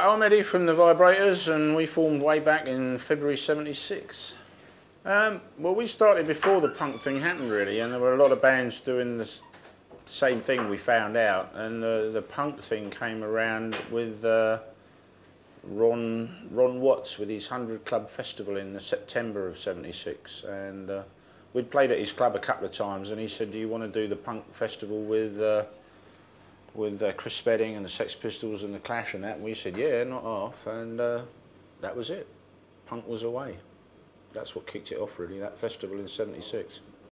I'm Eddie from the Vibrators and we formed way back in February 76. Um, well, we started before the punk thing happened really and there were a lot of bands doing the same thing we found out and uh, the punk thing came around with uh, Ron, Ron Watts with his 100 Club Festival in the September of 76 and uh, we'd played at his club a couple of times and he said, do you want to do the punk festival with uh, with uh, Chris Spedding and the Sex Pistols and the Clash and that. And we said, yeah, not off. And uh, that was it. Punk was away. That's what kicked it off, really, that festival in 76.